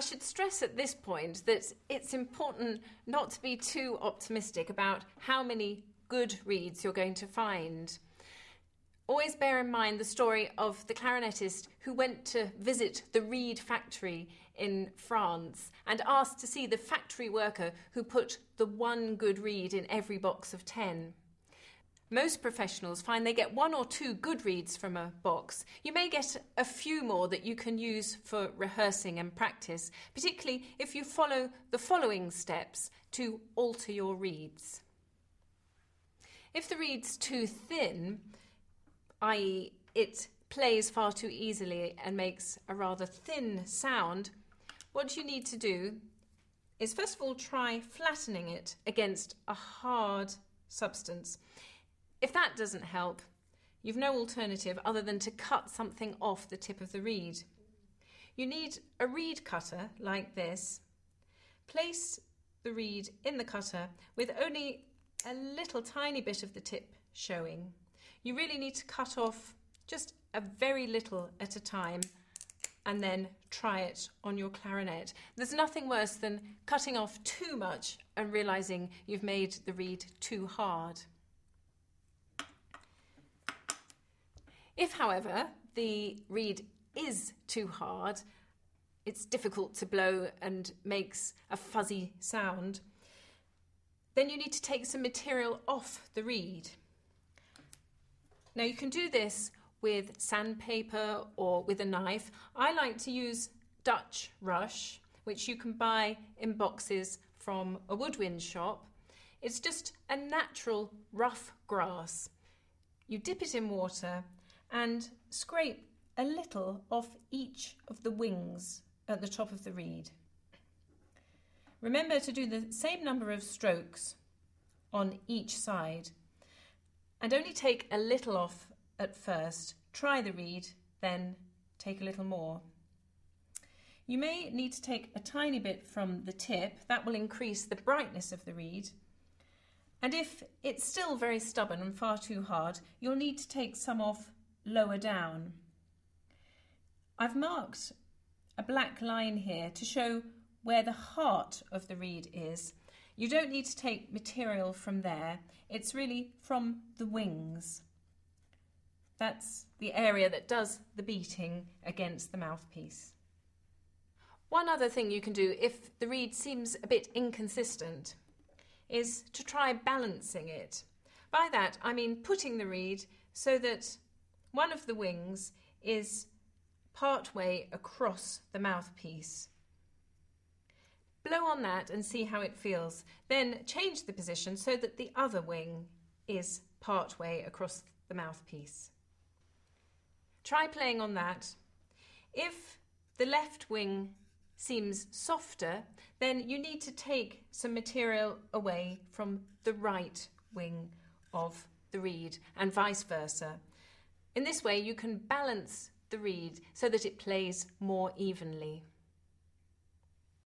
I should stress at this point that it's important not to be too optimistic about how many good reeds you're going to find. Always bear in mind the story of the clarinetist who went to visit the reed factory in France and asked to see the factory worker who put the one good reed in every box of 10. Most professionals find they get one or two good reeds from a box. You may get a few more that you can use for rehearsing and practice, particularly if you follow the following steps to alter your reeds. If the reed's too thin, i.e., it plays far too easily and makes a rather thin sound, what you need to do is first of all try flattening it against a hard substance. If that doesn't help, you've no alternative other than to cut something off the tip of the reed. You need a reed cutter like this. Place the reed in the cutter with only a little tiny bit of the tip showing. You really need to cut off just a very little at a time and then try it on your clarinet. There's nothing worse than cutting off too much and realizing you've made the reed too hard. If, however, the reed is too hard, it's difficult to blow and makes a fuzzy sound, then you need to take some material off the reed. Now you can do this with sandpaper or with a knife. I like to use Dutch rush, which you can buy in boxes from a woodwind shop. It's just a natural rough grass. You dip it in water and scrape a little off each of the wings at the top of the reed. Remember to do the same number of strokes on each side and only take a little off at first. Try the reed, then take a little more. You may need to take a tiny bit from the tip, that will increase the brightness of the reed. And if it's still very stubborn and far too hard, you'll need to take some off lower down. I've marked a black line here to show where the heart of the reed is. You don't need to take material from there, it's really from the wings. That's the area that does the beating against the mouthpiece. One other thing you can do if the reed seems a bit inconsistent is to try balancing it. By that I mean putting the reed so that one of the wings is part way across the mouthpiece. Blow on that and see how it feels. Then change the position so that the other wing is part way across the mouthpiece. Try playing on that. If the left wing seems softer, then you need to take some material away from the right wing of the reed and vice versa. In this way, you can balance the reed so that it plays more evenly.